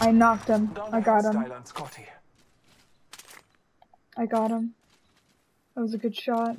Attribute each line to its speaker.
Speaker 1: I knocked him. I got him. I got him. That was a good shot.